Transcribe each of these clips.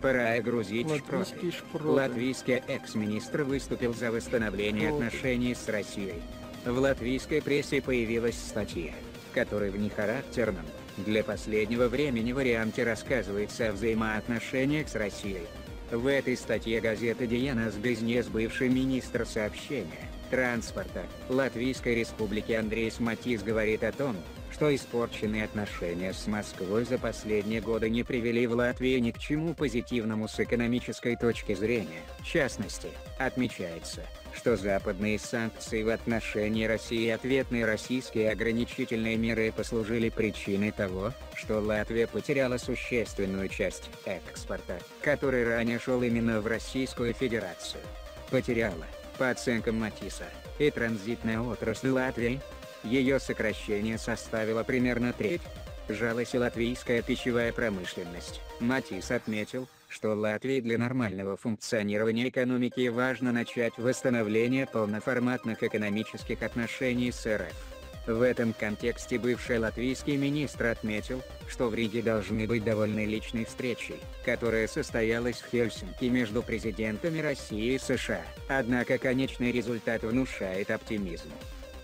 Пора грузить Латвийские шпроты. шпроты. Латвийский экс-министр выступил за восстановление Шпроты. отношений с Россией. В латвийской прессе появилась статья, в которой в нехарактерном, для последнего времени варианте рассказывается о взаимоотношениях с Россией. В этой статье газета «Дианас Бизнес» бывший министр сообщения, транспорта, Латвийской республики Андрей Сматис говорит о том, что испорченные отношения с Москвой за последние годы не привели в Латвии ни к чему позитивному с экономической точки зрения. В частности, отмечается, что западные санкции в отношении России и ответные российские ограничительные меры послужили причиной того, что Латвия потеряла существенную часть экспорта, который ранее шел именно в Российскую Федерацию. Потеряла, по оценкам Матиса, и транзитная отрасль Латвии. Ее сокращение составило примерно треть. Жалась и латвийская пищевая промышленность. Матис отметил, что Латвии для нормального функционирования экономики важно начать восстановление полноформатных экономических отношений с РФ. В этом контексте бывший латвийский министр отметил, что в Риге должны быть довольны личной встречей, которая состоялась в Хельсинки между президентами России и США. Однако конечный результат внушает оптимизм.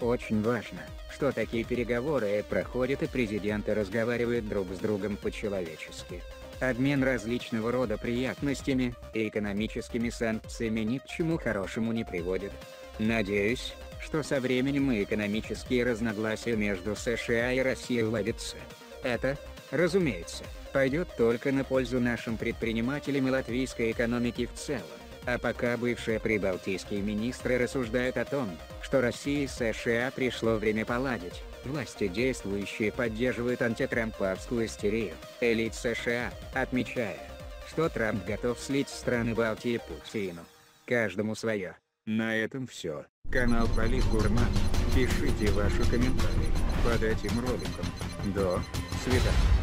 Очень важно, что такие переговоры проходят и президенты разговаривают друг с другом по-человечески. Обмен различного рода приятностями и экономическими санкциями ни к чему хорошему не приводит. Надеюсь, что со временем и экономические разногласия между США и Россией уладятся. Это, разумеется, пойдет только на пользу нашим предпринимателям и латвийской экономике в целом. А пока бывшие прибалтийские министры рассуждают о том, что России и США пришло время поладить, власти действующие поддерживают антитрамповскую истерию, элит США, отмечая, что Трамп готов слить страны Балтии Путину. Каждому свое. На этом все. Канал Политгурман. Пишите ваши комментарии под этим роликом. До свидания.